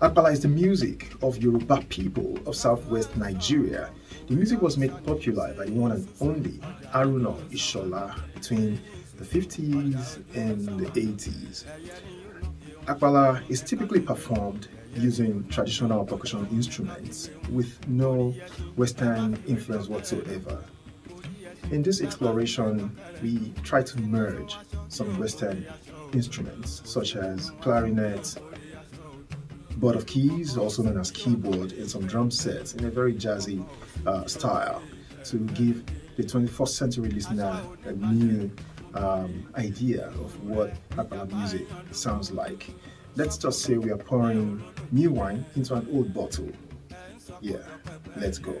the music of Yoruba people of southwest Nigeria. The music was made popular by one and only Aruna Ishola between the 50s, and the 80s. Akbala is typically performed using traditional percussion instruments with no Western influence whatsoever. In this exploration, we try to merge some Western instruments such as clarinet, board of keys, also known as keyboard, and some drum sets in a very jazzy uh, style to give the 21st century listener a new um, idea of what Apala music sounds like. Let's just say we are pouring new wine into an old bottle. Yeah, let's go.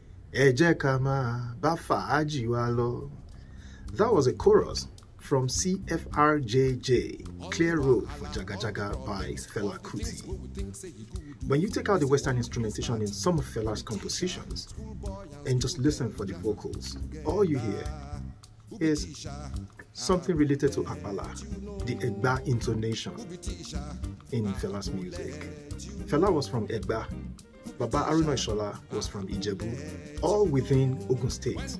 ẹ jẹ́ ká máa bá fàájì wa lọ. That was a chorus from CFRJJ, Clear Road for Jaga Jaga by Fela Kuti. When you take out the Western instrumentation in some of Fela's compositions and just listen for the vocals, all you hear is something related to Apala, the Egba intonation in Fela's music. Fela was from Egba, Baba Aruna Ishola was from Ijebu, all within Ogun State,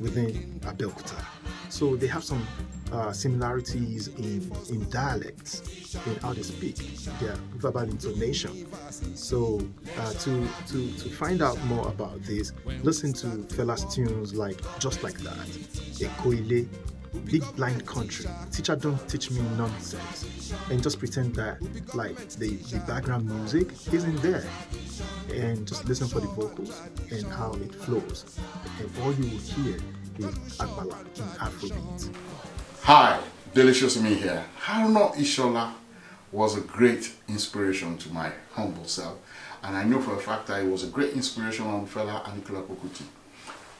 within Abeokuta. So they have some uh, similarities in, in dialects, in how they speak, their verbal intonation. So uh, to, to, to find out more about this, listen to Fela's tunes like Just Like That, Ekoile, Big Blind Country, Teacher Don't Teach Me Nonsense, and just pretend that like the, the background music isn't there and just listen for the vocals and how it flows. And all you will hear is Agbala in Afrobeat. Hi, Delicious Me here. Haruna Ishola was a great inspiration to my humble self and I know for a fact that it was a great inspiration on Fela Anikula Kukuti.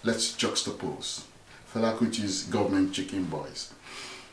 Let's juxtapose Fela Kuti's Government Chicken Boys.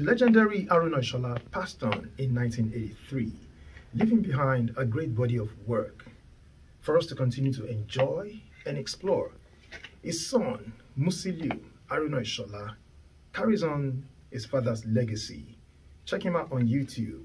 legendary Haruna Ishola passed on in 1983, leaving behind a great body of work for us to continue to enjoy and explore. His son, Musiliu Haruna Ishola, carries on his father's legacy. Check him out on YouTube